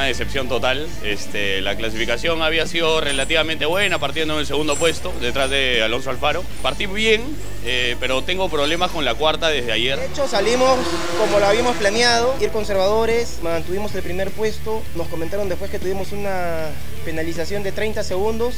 una decepción total. Este, la clasificación había sido relativamente buena, partiendo en el segundo puesto, detrás de Alonso Alfaro. Partí bien, eh, pero tengo problemas con la cuarta desde ayer. De hecho, salimos como lo habíamos planeado, ir conservadores, mantuvimos el primer puesto. Nos comentaron después que tuvimos una penalización de 30 segundos.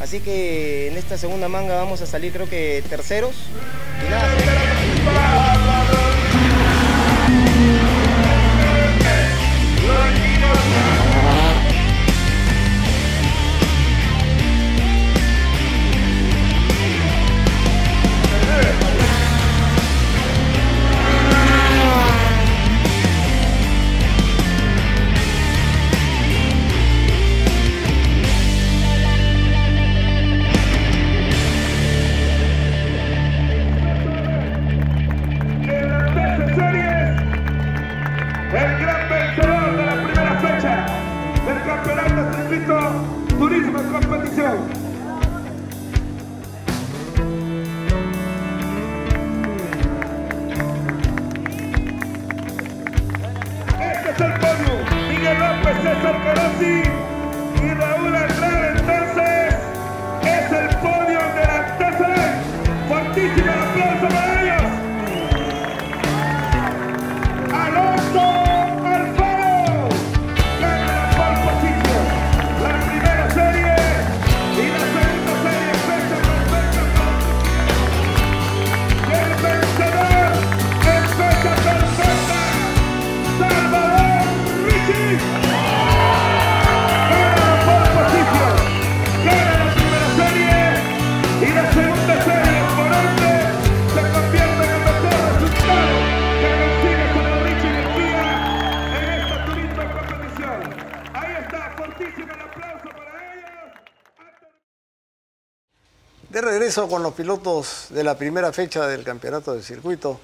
Así que en esta segunda manga vamos a salir creo que terceros. Regreso con los pilotos de la primera fecha del campeonato del circuito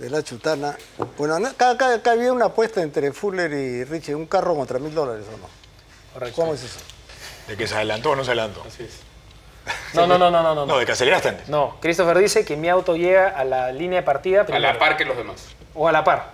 de la Chutana. Bueno, acá, acá- acá había una apuesta entre Fuller y Richie, un carro contra mil dólares o no. Correcto. ¿Cómo es eso? ¿De que se adelantó o no se adelantó? No, no, no, no, no, no. No, de que aceleraste antes. No, Christopher dice que mi auto llega a la línea de partida A primero. la par que los demás. O a la par.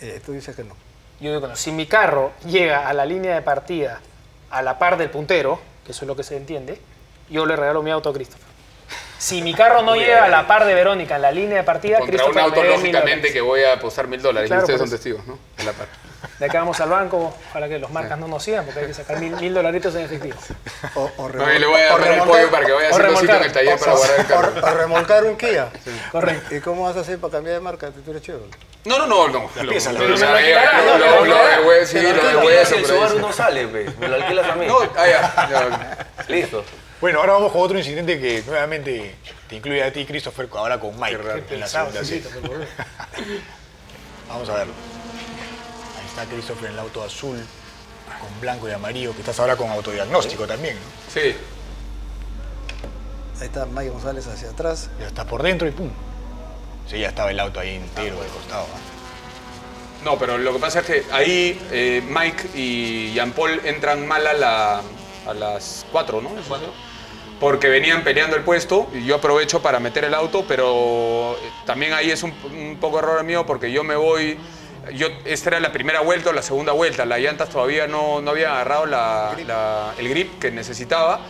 Eh, tú dices que no. Yo digo que no. Si mi carro llega a la línea de partida a la par del puntero, que eso es lo que se entiende, yo le regalo mi auto a Christopher. Si mi carro no llega a la par de Verónica en la línea de partida, Contra un Christopher auto, me lógicamente, que voy a apostar mil dólares. Claro, y ustedes son eso. testigos, ¿no? A la par. De acá vamos al banco, ojalá que los marcas no nos sigan, porque hay que sacar mil, mil dolaritos en efectivo. O, o No, y le voy a o dar el remolcar- pollo para que vaya o haciendo sitio en remolcar. el taller para guardar el carro. o- o remolcar un Kia. Correcto. ¿Y cómo vas a hacer para cambiar de marca? Tú eres chévere. No, no, no, no. Lo- güey, Sí, lo ¿qué de tal hueso, si el Subaru no sale, pe? me lo alquilas a mí. No, ah, ya. Listo. Bueno, ahora vamos con otro incidente que nuevamente te incluye a ti, Christopher, ahora con Mike en la segunda serie. Vamos a verlo. Ahí está Christopher en el auto azul, con blanco y amarillo, que estás ahora con autodiagnóstico también, ¿no? Sí. Ahí está Mike González hacia atrás. Ya está por dentro y pum. Sí, ya estaba el auto ahí entero de costado. ¿ah? No, pero lo que pasa es que ahí eh, Mike y Jean Paul entran mal a, la- a las 4, ¿no? Porque venían peleando el puesto y yo aprovecho para meter el auto, pero eh, también ahí es un, un poco error mío porque yo me voy. Yo, esta era la primera vuelta o la segunda vuelta, las llantas todavía no, no habían agarrado la- la- el grip que necesitaba.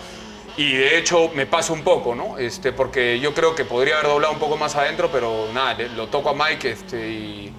Y de hecho me paso un poco, ¿no? Este, porque yo creo que podría haber doblado un poco más adentro, pero nada, lo toco a Mike este, y,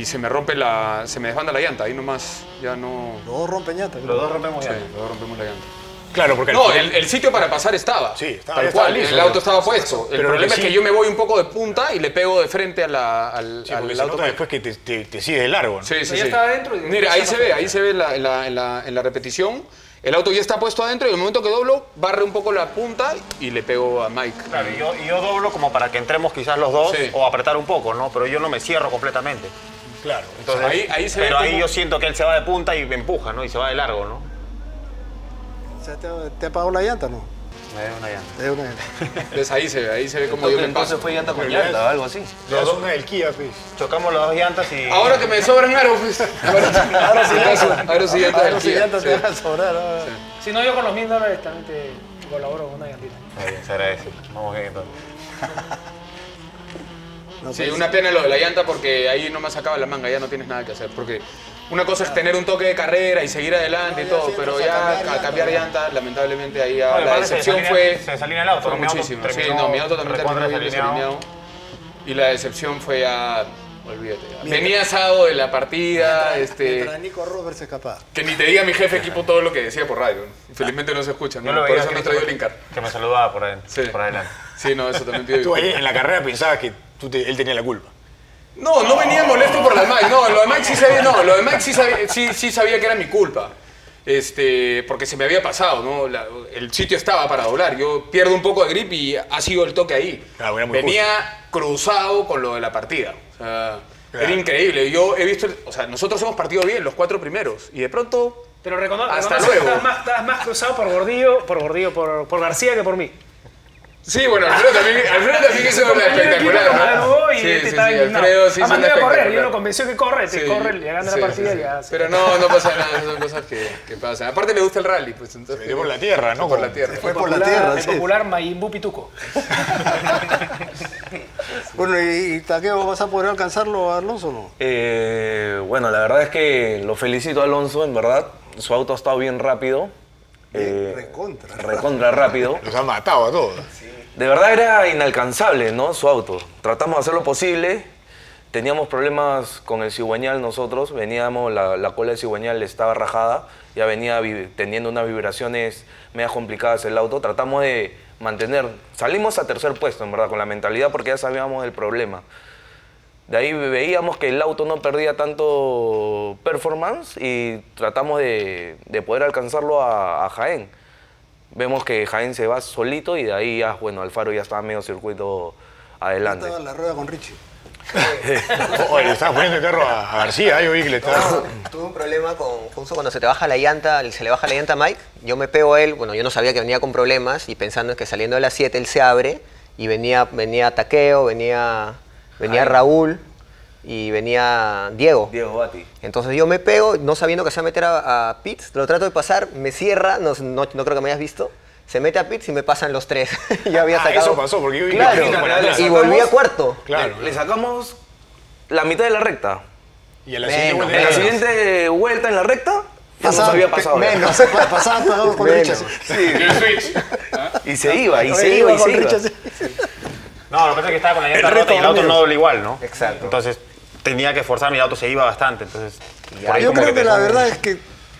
y se me rompe la. se me desbanda la llanta, ahí nomás ya no. Los dos rompen ñata. Los dos rompemos Sí, ya. los dos rompimos la llanta. Claro, porque No, el, el sitio para pasar estaba. Sí, estaba- Tal ya estaba cual, listo. el auto estaba puesto. El Pero lo problema que es que sí- yo me voy un poco de punta y le pego de frente a la- al, Sí, al porque se auto. nota después que te, te, te sigue de largo, ¿no? Sí, sí, ya sí. estaba adentro y Mira, ahí se ve, ahí se ve la- en, la, en la- en la repetición. El auto ya está puesto adentro y en el momento que doblo, barre un poco la punta y le pego a Mike. Claro, y yo, y yo doblo como para que entremos quizás los dos Sí. o apretar un poco, ¿no? Pero yo no me cierro completamente. Claro. Entonces, Ahí- ahí se ve pero ahí yo siento que él se va de punta y me empuja, ¿no? Y se va de largo, ¿no? O sea, ¿te, te apagó la llanta no? Me da una llanta. Te dio una llanta. Entonces ahí se ve, ahí se ve cómo yo me Entonces paso. fue llanta con llanta o algo así. Le das una del Kia, pues. Chocamos las dos llantas y... Ahora que me sobran aros, pues. Ahora sí, ahora sí, ahora sí, llantas Ah, llantas sí. te van a sobrar. Si no, yo con los mil dólares también te colaboro con una llantita. Está bien, se agradece. Vamos bien entonces. No, Sí, una pena lo de la llanta porque ahí no me sacaba la manga, ya no tienes nada que hacer. Porque una cosa es tener un toque de carrera y seguir adelante y No, ya todo, pero ya cambiar a cambiar llanta, lamentablemente ahí ya No, y la se decepción desalinea- fue, se desalinea el auto, fue muchísimo. Sí, no, mi auto también terminó bien desalineado. Y la decepción fue ya, olvídate. ya. Venía asado de la partida, este, Mientras Nico Robert se escapaba. que ni te diga mi jefe equipo todo lo que decía por radio. Felizmente no se escucha, ¿no? Por eso no he que- traído el Incar. Que me saludaba por, adentro, Sí. por adelante. Sí, no, eso también pido Tú ahí en la carrera pensabas que tú te- él tenía la culpa. No, no venía molesto por las Mike. No, lo de Mike sí sabía, no, lo de Mike sí sabía, sí, sí sabía que era mi culpa. Este, porque se me había pasado, ¿no? La- el sitio estaba para doblar. Yo pierdo un poco de grip y ha sido el toque ahí. Claro, era muy venía cruzado con lo de la partida. O sea, Claro. era increíble. Yo he visto, o sea, nosotros hemos partido bien los cuatro primeros y de pronto Pero recono- Hasta luego. Estás más, estás más cruzado por Gordillo, por Gordillo, por, por García que por mí. Sí, bueno, Alfredo también, Alfredo también hizo una espectacular. ¿no? y Sí, este sí, estaba sí, indignado. Alfredo sí Ha hizo una mandado a correr, yo espectacular. lo convenció que corre, te Sí, corre, le gana sí, la partida sí, y sí. ya. se- Pero no, no pasa nada, son cosas que, que pasan. Aparte le gusta el rally, pues entonces. Por la tierra, ¿no? Por la tierra. Fue por la tierra, El sí. popular Mayimbu Pituco. Bueno, ¿y, y Taqueo vas a poder alcanzarlo, Alonso o no? Eh, bueno, la verdad es que lo felicito a Alonso, en verdad. Su auto ha estado bien rápido. Eh, recontra. Recontra rápido. Los han matado a todos. De verdad era inalcanzable, ¿no? Su auto. Tratamos de hacer lo posible. Teníamos problemas con el cigüeñal nosotros. Veníamos, la, la cola del cigüeñal estaba rajada. Ya venía teniendo unas vibraciones medias complicadas el auto. Tratamos de mantener. Salimos a tercer puesto, en verdad, con la mentalidad porque ya sabíamos del problema. De ahí veíamos que el auto no perdía tanto performance y tratamos de, de poder alcanzarlo a Jaén. Vemos que Jaén se va solito y de ahí ya, bueno, Alfaro ya estaba medio circuito adelante. Estaba en la rueda con Richie. Oye, le estabas poniendo el carro a, García, yo vi que le estaba... Tuve un problema con justo cuando se te baja la llanta, se le baja la llanta a Mike, yo me pego a él, bueno, yo no sabía que venía con problemas y pensando en que saliendo de las 7 él se abre y venía, venía Taqueo, venía, venía Raúl y venía Diego. Diego Bati. Entonces yo me pego, no sabiendo que se va a meter a, a Pitts, lo trato de pasar, me cierra, no, no, no creo que me hayas visto, se mete a Pitts y me pasan los tres. yo había Ah, sacado... eso pasó, porque yo vi Claro, para atrás. y volví a cuarto. Claro. Le, le sacamos la mitad de la recta. Y a la Menos, siguiente En la vuelta... siguiente vuelta en la recta, Pasaba- había pasado. Menos. Pa- Pasaba pegado con Menos. Richie. El switch. Y se iba, y se iba, y se iba. No, lo que pasa es que estaba con la llanta rota y el auto mío. no doble igual, ¿no? Exacto. Entonces tenía que forzarme y el auto se iba bastante. Entonces, por ahí Yo como creo que, la verdad es que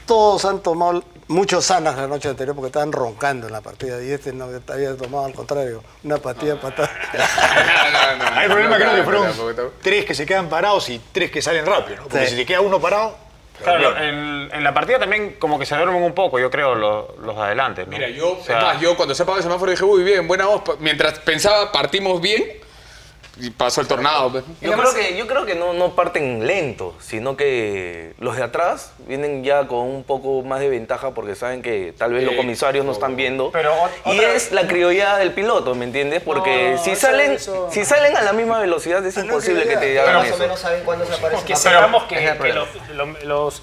todos han tomado muchos sanas la noche anterior porque estaban roncando en la partida y este no había tomado al contrario, una patilla patada. Hay problema creo que fueron tres que se quedan parados y tres que salen rápido, ¿no? Porque Sí. si te queda uno parado... Claro, en, en la partida también como que se duermen un poco, yo creo, los, los de adelante. ¿no? Mira, yo, O sea, es más, yo cuando se apagó el semáforo dije, uy, bien, buena voz. Mientras pensaba, partimos bien y pasó el tornado. pues. Yo creo que, yo creo que no, no parten lento, sino que los de atrás vienen ya con un poco más de ventaja porque saben que tal vez los Sí. comisarios no están viendo. Pero y otra- es la criollada del piloto, ¿me entiendes? Porque No, si, salen, eso- si salen a la misma velocidad es imposible que te Pero hagan más o menos saben cuándo se aparece. Porque Ah, sepamos ese que, los,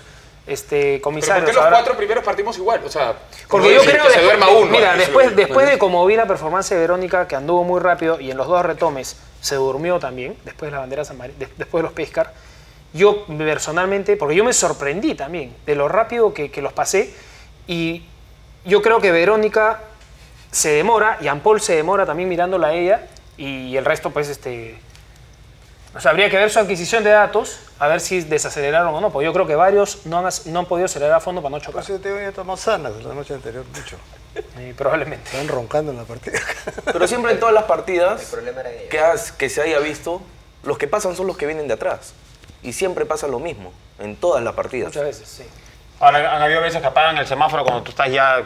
este, ¿Pero por qué los cuatro primeros partimos igual? O sea, Porque yo creo que se duerma uno. Mira, después, después de como vi la performance de Verónica, que anduvo muy rápido y en los dos retomes se durmió también, después de las banderas amarillas, de- después de los pescar, yo personalmente, porque yo me sorprendí también de lo rápido que, que los pasé y yo creo que Verónica se demora, y Paul se demora también mirándola a ella y el resto pues este... O sea, habría que ver su adquisición de datos, a ver si desaceleraron o no, porque yo creo que varios no han, no han podido acelerar a fondo para no chocar, Por eso te había tomado sanas la noche anterior, mucho. eh, probablemente. Estaban roncando en la partida. Pero siempre en todas las partidas El problema era ella. que, has- que se haya visto, los que pasan son los que vienen de atrás. Y siempre pasa lo mismo, en todas las partidas. Muchas veces, sí. Ahora, han habido veces que apagan el semáforo cuando tú estás ya...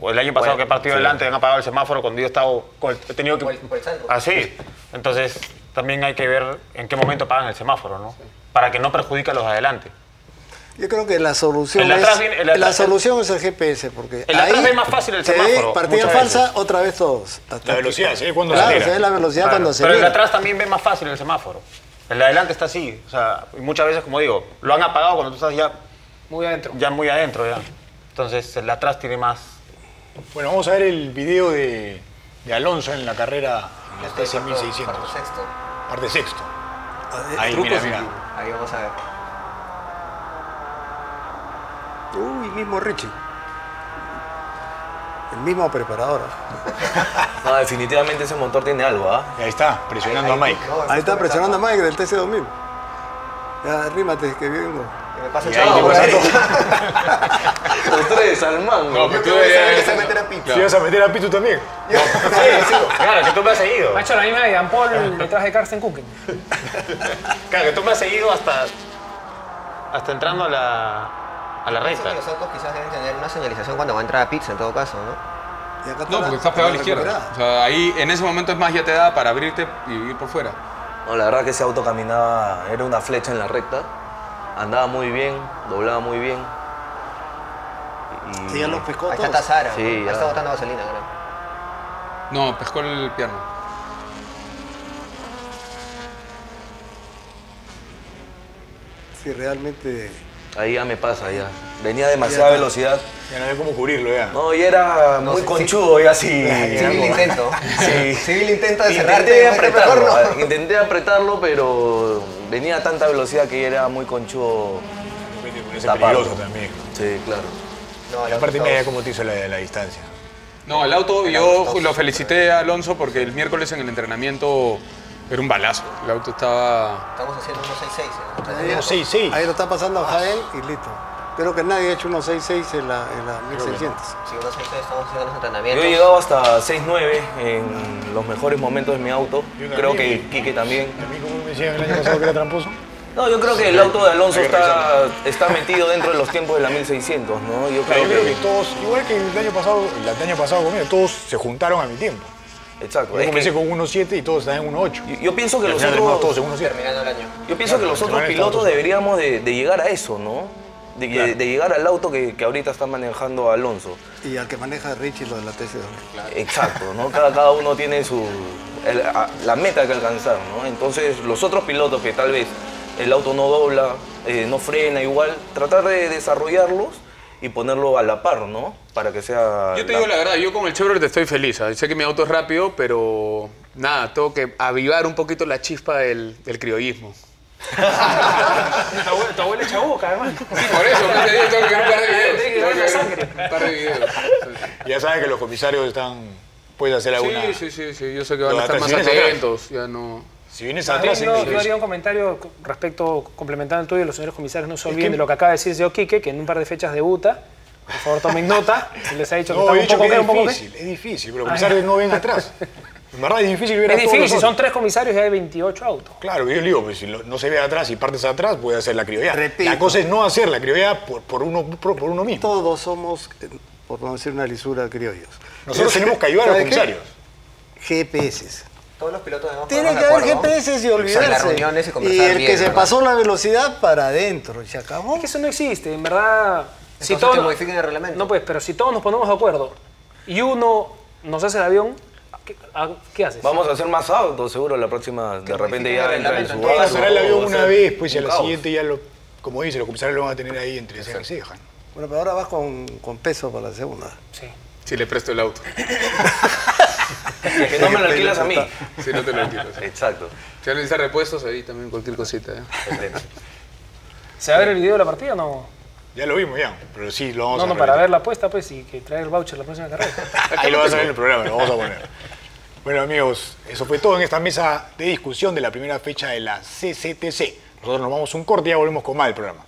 o El año pasado Bueno, que he partido sí. delante han apagado el semáforo cuando yo he tenido que... Por el- por el centro. Así. Entonces, también hay que ver en qué momento apagan el semáforo, ¿no? Para que no perjudique a los de adelante. Yo creo que la solución El atrás es el la solución es el GPS porque El ahí ve más fácil el se semáforo, partida falsa veces. otra vez todos. Hasta La velocidad, ¿sí? Cuando Claro, se ve la velocidad Claro, cuando se Pero el atrás también ve más fácil el semáforo. El de adelante está así. O sea, muchas veces, como digo, lo han apagado cuando tú estás ya, Muy adentro. ya muy adentro. ya. Entonces, el de atrás tiene más... Bueno, vamos a ver el video de, de Alonso en la carrera TC cuarto- 1600. cuarto sexto. Parte sexto. eh, Ahí, mira, mira. Ahí vamos a ver. Uy, mismo Richie. El mismo preparador. No, definitivamente ese motor tiene algo, ¿ah? Y ahí está, presionando a Mike. No, Ahí está presionando a Mike del TC2000. Ya, arrímate, que vengo. que Me pasa Y ahí tres al mango. No, pero tú deberías- que se meter a pizza. Si vas a meter a Pitu también. Claro, que tú me has seguido. Hecho la misma de Jean Paul detrás de Carsten Kuken. Claro, que tú me has seguido hasta. hasta entrando a la. a la recta. los autos quizás deben tener una señalización cuando va a entrar a pizza en todo caso, ¿no? Y acá No, porque estás pegado a la izquierda. O sea, ahí en ese momento es más ya te da para abrirte y ir por fuera. No, la verdad que ese auto caminaba, era una flecha en la recta. Andaba muy bien, doblaba muy bien. Sí, ya los pescó Ahí todos. está Tazara. Sí, Ahí ya. está botando gasolina, creo. No, pescó el piano. Sí, realmente. Ahí ya me pasa, ya. Venía a demasiada Ya velocidad. Ya no hay cómo cubrirlo ya. No, y era No, muy sí, conchudo, ya así. Civil intento. Sí. Civil intento de cerrarte. Intenté apretarlo, mejor no. intenté apretarlo, pero venía a tanta velocidad que era muy conchudo. Con ese Taparlo. peligroso también. Sí, claro. No, aparte, autos- mira cómo te hizo la, la distancia. No, el auto yo lo felicité a Alonso porque el miércoles en el entrenamiento era un balazo. El auto estaba... Estamos haciendo 166. ¿no? Ahí, No, sí, sí. ahí lo está pasando a Jaén y listo. Creo que nadie ha hecho 1.66 en la, en la 1600. Sí, 166 estamos haciendo los Yo entrenamientos. he llegado hasta 6.9 en los mejores momentos de mi auto. Yo. Creo que Quique también. A mí, como me decían el año pasado que era tramposo. No, yo creo que el auto de Alonso está, está metido dentro de los tiempos de la 1600, ¿no? Yo Claro, creo yo creo que que... todos, igual que el año pasado, el año pasado conmigo, todos se juntaron a mi tiempo. Exacto. Yo comencé que con 1.7 y todos están en 1.8. yo, yo pienso que los otros... todos en 1.7. Terminando el año. Yo pienso que los otros pilotos deberíamos de, de llegar a eso, ¿no? De, de- Claro. de llegar al auto que, que ahorita está manejando Alonso. Y al que maneja Richie lo de la TC2000. Exacto, ¿no? Cada, cada uno tiene su, el- a- la meta que alcanzar, ¿no? Entonces, los otros pilotos que tal vez el auto no dobla, eh, no frena igual, tratar de desarrollarlos y ponerlo a la par, ¿no? Para que sea... Yo te digo la verdad, yo con el Chevrolet estoy feliz. ¿sabes? Sé que mi auto es rápido, pero nada, tengo que avivar un poquito la chispa del, del criollismo. Tu abuelo, tu abuelo es chabuca, además. Sí, por eso, te digo, tengo que ver un par de videos. Tengo que ver un par de videos. Ya saben que los comisarios están. Puedes hacer alguna. Sí, sí, sí, sí, yo sé que van a estar más atentos, ya no... Si vienes A atrás, no, yo haría un comentario respecto, complementando el tuyo, los señores comisarios no se olviden que- de lo que acaba de decir Quique, que en un par de fechas debuta. Por favor, tomen nota. Si les ha dicho que No, está un poco que es un poco qué. difícil, es difícil, pero los comisarios no ven atrás. En verdad es difícil ver a Es todos difícil, los son tres comisarios y hay 28 autos. Claro, yo digo, pues si no se ve atrás y partes atrás, puede hacer la criollada. Repito. La cosa es no hacer la criollada por, por uno, por, por uno mismo. Todos somos, por no decir una lisura, criollos. Nosotros tenemos que ayudar a los comisarios. GPS. Todos los pilotos debemos Tienen que haber GPS y olvidarse. En las y el bien, que se ¿verdad? pasó la velocidad para adentro. Se acabó. Es que eso no existe, en verdad. Si todos, que modifiquen el reglamento. No, pues, pero si todos nos ponemos de acuerdo y uno nos hace el avión, ¿qué, a- qué haces? Vamos a hacer más autos, seguro, la próxima. De repente ya entra el reglamento, Subaru. Pasará el avión a una vez, pues y a la siguiente ya lo, como dice, los comisarios lo van a tener ahí entre ceja y ceja. Bueno, pero ahora vas con, con peso para la segunda. Sí. Si le presto el auto. Que no me lo alquilas a mí. Si no te lo alquilo. sí. Exacto. Si alguien necesita repuestos, ahí también cualquier cosita. ¿eh? ¿Se va a ver el video de la partida o no? Ya lo vimos ya, pero sí lo vamos No, a no, para repetir. ver la apuesta, pues, y que traer el voucher la próxima carrera. Ahí lo vas a ver en el programa, lo vamos a poner. Bueno amigos, eso fue todo en esta mesa de discusión de la primera fecha de la CCTC. Nosotros nos vamos un corte y ya volvemos con más del programa.